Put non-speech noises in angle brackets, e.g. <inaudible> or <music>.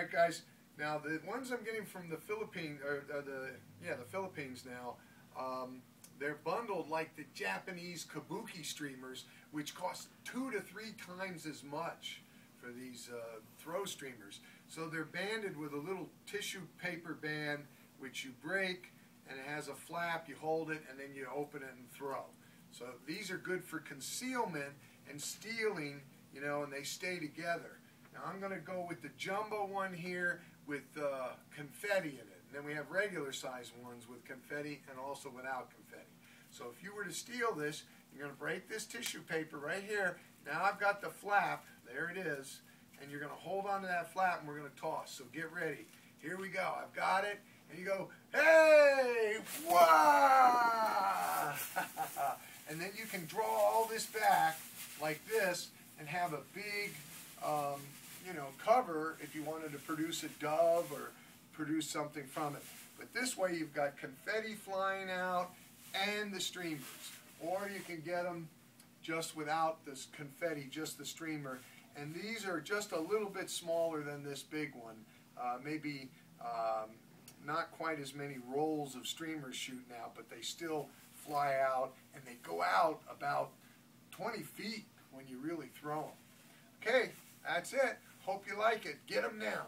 right, guys. Now the ones I'm getting from the Philippines, or uh, the yeah the Philippines now, um, they're bundled like the Japanese kabuki streamers, which cost two to three times as much for these uh, throw streamers. So they're banded with a little tissue paper band, which you break, and it has a flap. You hold it, and then you open it and throw. So these are good for concealment and stealing, you know, and they stay together. Now I'm going to go with the jumbo one here with uh, confetti in it. And then we have regular size ones with confetti and also without confetti. So if you were to steal this, you're going to break this tissue paper right here. Now I've got the flap. There it is. And you're going to hold on to that flap and we're going to toss. So get ready. Here we go. I've got it. And you go, hey, wah! <laughs> and then you can draw all this back like this and have a big um, you know, cover if you wanted to produce a dove or produce something from it. But this way you've got confetti flying out and the streamers. Or you can get them just without this confetti, just the streamer. And these are just a little bit smaller than this big one. Uh, maybe um, not quite as many rolls of streamers shooting out, but they still fly out and they go out about 20 feet when you really throw them. Okay, that's it. Hope you like it. Get them now.